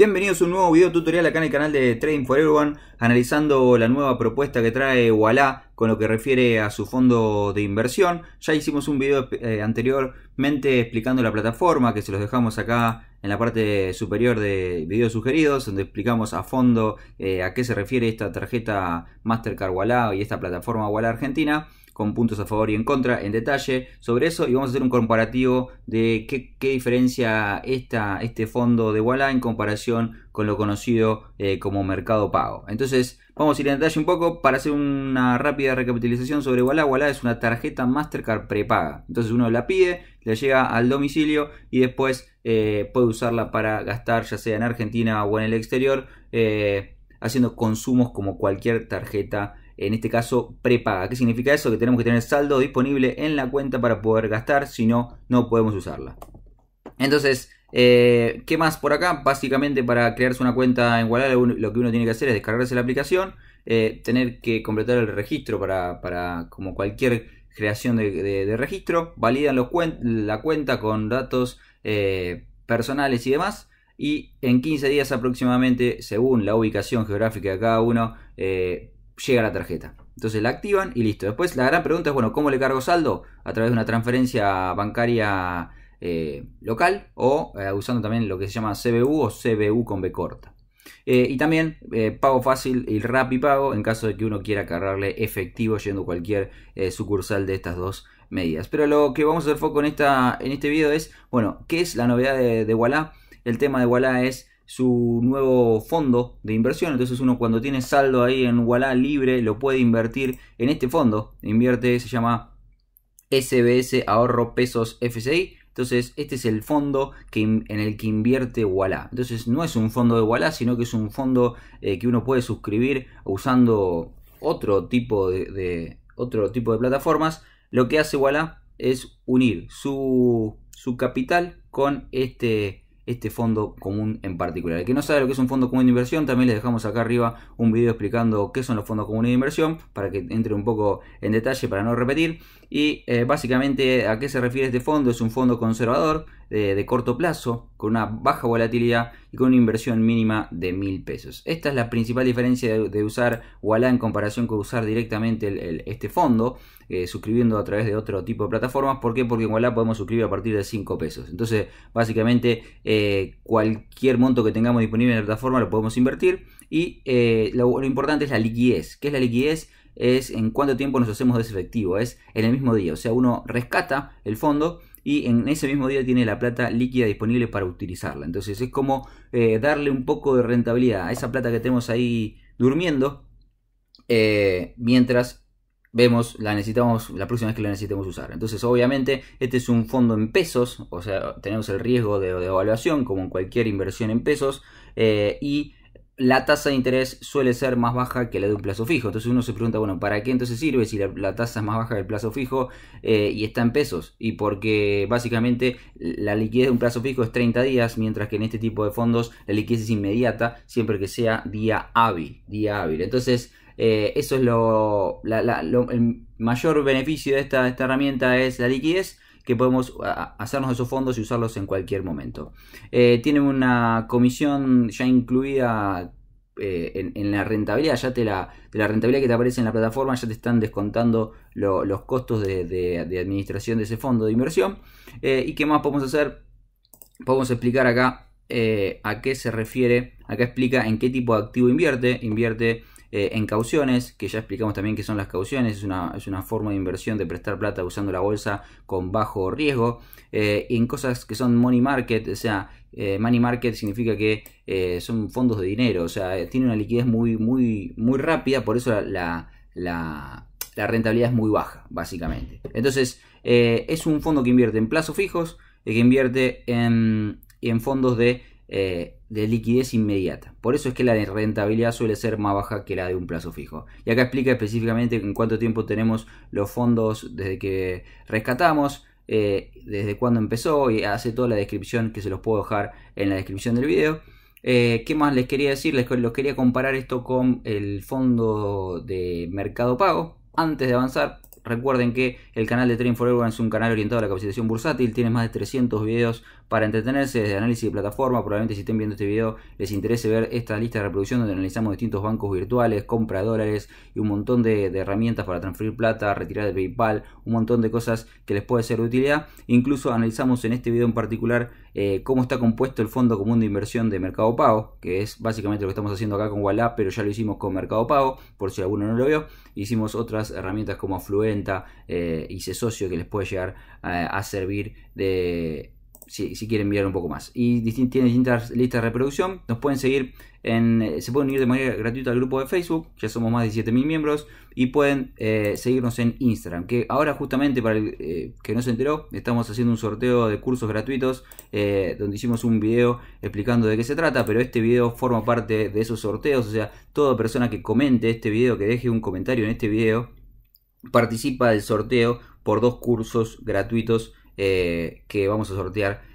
Bienvenidos a un nuevo video tutorial acá en el canal de Trading for Everyone analizando la nueva propuesta que trae Walla con lo que refiere a su fondo de inversión. Ya hicimos un video eh, anteriormente explicando la plataforma que se los dejamos acá en la parte superior de videos sugeridos donde explicamos a fondo eh, a qué se refiere esta tarjeta Mastercard Walla y esta plataforma Walla Argentina con puntos a favor y en contra en detalle sobre eso y vamos a hacer un comparativo de qué, diferencia esta, este fondo de Walla en comparación con lo conocido eh, como mercado pago. Entonces vamos a ir en detalle un poco para hacer una rápida recapitalización sobre Walla. Walla es una tarjeta Mastercard prepaga. Entonces uno la pide, le llega al domicilio y después eh, puede usarla para gastar ya sea en Argentina o en el exterior eh, haciendo consumos como cualquier tarjeta en este caso prepaga. ¿Qué significa eso? Que tenemos que tener saldo disponible en la cuenta para poder gastar, si no, no podemos usarla. Entonces, eh, ¿qué más por acá? Básicamente para crearse una cuenta en Walla lo que uno tiene que hacer es descargarse la aplicación, eh, tener que completar el registro para, como cualquier creación de, registro, validan los la cuenta con datos eh, personales y demás. Y en 15 días aproximadamente, según la ubicación geográfica de cada uno, llega la tarjeta. Entonces la activan y listo. Después la gran pregunta es, bueno, ¿cómo le cargo saldo? A través de una transferencia bancaria eh, local o eh, usando también lo que se llama CBU o CBU con B corta. Eh, y también pago fácil y y pago en caso de que uno quiera cargarle efectivo yendo a cualquier sucursal de estas dos medidas. Pero lo que vamos a hacer foco en, esta, en este video es, bueno, ¿qué es la novedad de, de Walla? El tema de Walla es su nuevo fondo de inversión. Entonces uno cuando tiene saldo ahí en Walla libre lo puede invertir en este fondo. Invierte, se llama SBS Ahorro Pesos FCI. Entonces este es el fondo que, en el que invierte Walla. Entonces no es un fondo de Walla, sino que es un fondo eh, que uno puede suscribir usando otro tipo de, otro tipo de plataformas. Lo que hace Walla es unir su, su capital con este este fondo común en particular. El que no sabe lo que es un fondo común de inversión, también les dejamos acá arriba un video explicando qué son los fondos comunes de inversión, para que entre un poco en detalle para no repetir. Y eh, básicamente a qué se refiere este fondo, es un fondo conservador eh, de, corto plazo, con una baja volatilidad y con una inversión mínima de mil pesos. Esta es la principal diferencia de, usar Walla en comparación con usar directamente este fondo, eh, suscribiendo a través de otro tipo de plataformas. ¿Por qué? Porque en Walla podemos suscribir a partir de 5 pesos. Entonces, básicamente, cualquier monto que tengamos disponible en la plataforma lo podemos invertir. Y lo importante es la liquidez. ¿Qué es la liquidez? es en cuánto tiempo nos hacemos de ese efectivo, es en el mismo día, o sea, uno rescata el fondo y en ese mismo día tiene la plata líquida disponible para utilizarla. Entonces es como eh, darle un poco de rentabilidad a esa plata que tenemos ahí durmiendo eh, mientras vemos, la necesitamos la próxima vez que la necesitemos usar. Entonces, obviamente, este es un fondo en pesos, o sea, tenemos el riesgo de, evaluación como en cualquier inversión en pesos, eh, y la tasa de interés suele ser más baja que la de un plazo fijo. Entonces uno se pregunta, bueno, ¿para qué entonces sirve si la, tasa es más baja que el plazo fijo eh, y está en pesos? Y porque básicamente la liquidez de un plazo fijo es 30 días, mientras que en este tipo de fondos la liquidez es inmediata siempre que sea día hábil. Día hábil. Entonces eh, eso es lo, el mayor beneficio de esta, esta herramienta es la liquidez que podemos hacernos esos fondos y usarlos en cualquier momento. Eh, tiene una comisión ya incluida eh, en, la rentabilidad, ya te la, de la rentabilidad que te aparece en la plataforma, ya te están descontando los costos de, administración de ese fondo de inversión. Eh, ¿Y qué más podemos hacer? Podemos explicar acá a qué se refiere, acá explica en qué tipo de activo invierte, invierte eh, en cauciones, que ya explicamos también qué son las cauciones, es una, es una, forma de inversión de prestar plata usando la bolsa con bajo riesgo, eh, y en cosas que son money market, o sea, eh, money market significa que son fondos de dinero, o sea, tiene una liquidez muy, muy, muy rápida, por eso la, la, la rentabilidad es muy baja, básicamente. Entonces, es un fondo que invierte en plazos fijos, que invierte en, en fondos de eh, de liquidez inmediata. Por eso es que la rentabilidad suele ser más baja que la de un plazo fijo. Y acá explica específicamente en cuánto tiempo tenemos los fondos desde que rescatamos, eh, desde cuándo empezó y hace toda la descripción que se los puedo dejar en la descripción del video. Eh, ¿Qué más les quería decir? Les, los quería comparar esto con el fondo de mercado pago. Antes de avanzar, Recuerden que el canal de Trading Forever es un canal orientado a la capacitación bursátil, tiene más de 300 videos para entretenerse de análisis de plataforma. Probablemente si estén viendo este video les interese ver esta lista de reproducción donde analizamos distintos bancos virtuales, compra de dólares y un montón de, herramientas para transferir plata, retirar de PayPal, un montón de cosas que les puede ser de utilidad. Incluso analizamos en este video en particular eh, cómo está compuesto el fondo común de inversión de Mercado Pago, que es básicamente lo que estamos haciendo acá con Wallap, pero ya lo hicimos con Mercado Pago, por si alguno no lo vio. Hicimos otras herramientas como Afluenta eh, y Socio que les puede llegar a servir de si, quieren mirar un poco más. Y tienen distintas listas de reproducción. Nos pueden seguir en. Eh, se pueden unir de manera gratuita al grupo de Facebook. Ya somos más de 7.000 miembros. Y pueden eh, seguirnos en Instagram. Que ahora, justamente, para el eh, que no se enteró, estamos haciendo un sorteo de cursos gratuitos. donde hicimos un video explicando de qué se trata. Pero este video forma parte de esos sorteos. O sea, toda persona que comente este video, que deje un comentario en este video, participa del sorteo por dos cursos gratuitos eh, que vamos a sortear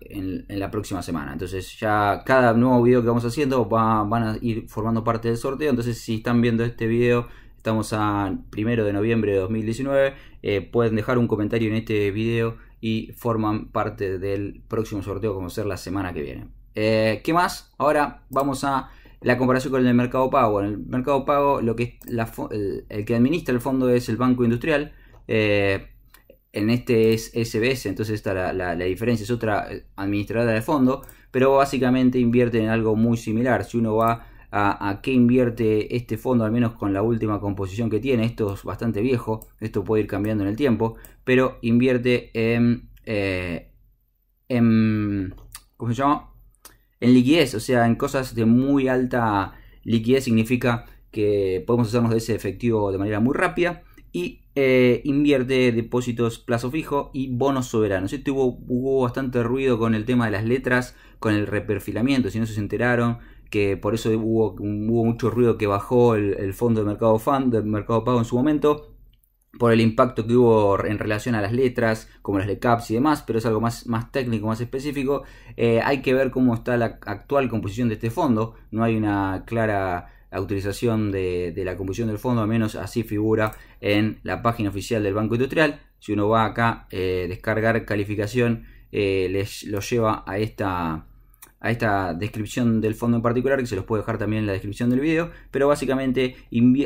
en, la próxima semana. Entonces ya cada nuevo video que vamos haciendo van a ir formando parte del sorteo. Entonces si están viendo este video, estamos a primero de noviembre de 2019, eh, pueden dejar un comentario en este video y forman parte del próximo sorteo como ser la semana que viene. Eh, ¿Qué más? Ahora vamos a la comparación con el mercado pago. En el mercado pago lo que el, que administra el fondo es el Banco Industrial en este es SBS, entonces está la, la, diferencia, es otra eh, administradora de fondo, pero básicamente invierte en algo muy similar. Si uno va a, a, qué invierte este fondo, al menos con la última composición que tiene, esto es bastante viejo, esto puede ir cambiando en el tiempo, pero invierte en, eh, ¿cómo se llama? En liquidez, o sea, en cosas de muy alta liquidez significa que podemos hacernos de ese efectivo de manera muy rápida y eh, invierte depósitos plazo fijo y bonos soberanos. Este hubo, bastante ruido con el tema de las letras, con el reperfilamiento, si no se enteraron que por eso hubo, mucho ruido que bajó el, fondo de mercado fan, del mercado pago en su momento, por el impacto que hubo en relación a las letras, como las caps y demás, pero es algo más, más técnico, más específico. Eh, hay que ver cómo está la actual composición de este fondo, no hay una clara la utilización de, la composición del fondo, al menos así figura en la página oficial del Banco Industrial. Si uno va acá, eh, descargar calificación, eh, les lo lleva a esta, a esta descripción del fondo en particular, que se los puedo dejar también en la descripción del video, pero básicamente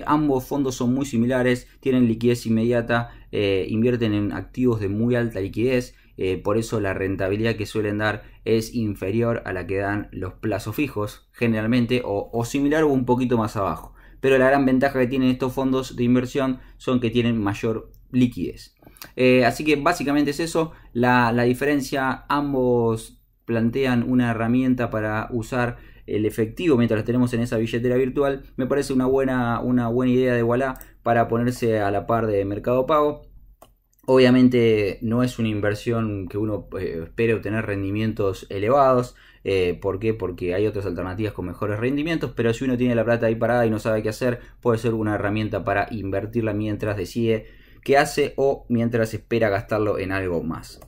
ambos fondos son muy similares, tienen liquidez inmediata, eh, invierten en activos de muy alta liquidez, eh, por eso la rentabilidad que suelen dar es inferior a la que dan los plazos fijos generalmente o, similar o un poquito más abajo. Pero la gran ventaja que tienen estos fondos de inversión son que tienen mayor liquidez. Eh, así que básicamente es eso. La, diferencia, ambos plantean una herramienta para usar el efectivo mientras tenemos en esa billetera virtual. Me parece una buena, una buena idea de Walla para ponerse a la par de Mercado Pago. Obviamente no es una inversión que uno eh, espere obtener rendimientos elevados. Eh, ¿Por qué? Porque hay otras alternativas con mejores rendimientos, pero si uno tiene la plata ahí parada y no sabe qué hacer, puede ser una herramienta para invertirla mientras decide qué hace o mientras espera gastarlo en algo más.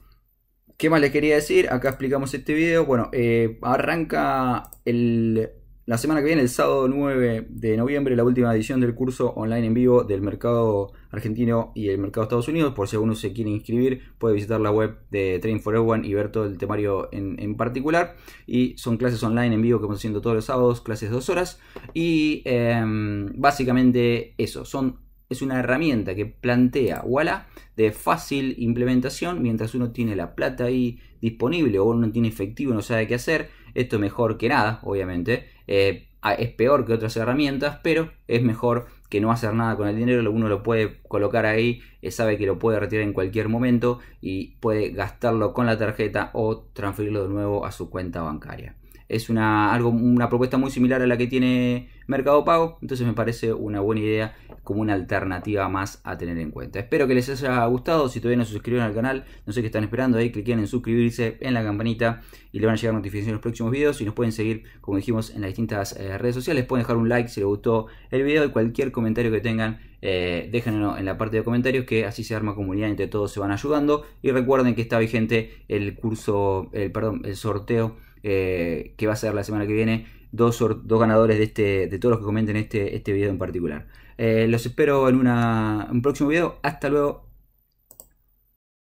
¿Qué más les quería decir? Acá explicamos este video. Bueno, eh, arranca el la semana que viene, el sábado 9 de noviembre, la última edición del curso online en vivo del mercado argentino y el mercado de Estados Unidos. Por si alguno se quiere inscribir, puede visitar la web de Train for Everyone y ver todo el temario en, particular. Y son clases online en vivo que vamos haciendo todos los sábados, clases de dos horas. Y em, básicamente eso, son es una herramienta que plantea Walla de fácil implementación mientras uno tiene la plata ahí disponible o uno tiene efectivo y no sabe qué hacer. Esto es mejor que nada, obviamente. Eh, es peor que otras herramientas, pero es mejor que no hacer nada con el dinero. Uno lo puede colocar ahí, eh, sabe que lo puede retirar en cualquier momento y puede gastarlo con la tarjeta o transferirlo de nuevo a su cuenta bancaria es una, algo, una propuesta muy similar a la que tiene Mercado Pago, entonces me parece una buena idea como una alternativa más a tener en cuenta. Espero que les haya gustado, si todavía no se suscribieron al canal, no sé qué están esperando ahí, cliquen en suscribirse, en la campanita y le van a llegar notificaciones en los próximos videos y nos pueden seguir, como dijimos, en las distintas eh, redes sociales, pueden dejar un like si les gustó el video y cualquier comentario que tengan, eh, déjenlo en la parte de comentarios que así se arma comunidad entre todos se van ayudando y recuerden que está vigente el curso, el, perdón, el sorteo eh, que va a ser la semana que viene, dos, dos ganadores de, este, de todos los que comenten este, este video en particular. Eh, los espero en una, un próximo video. Hasta luego.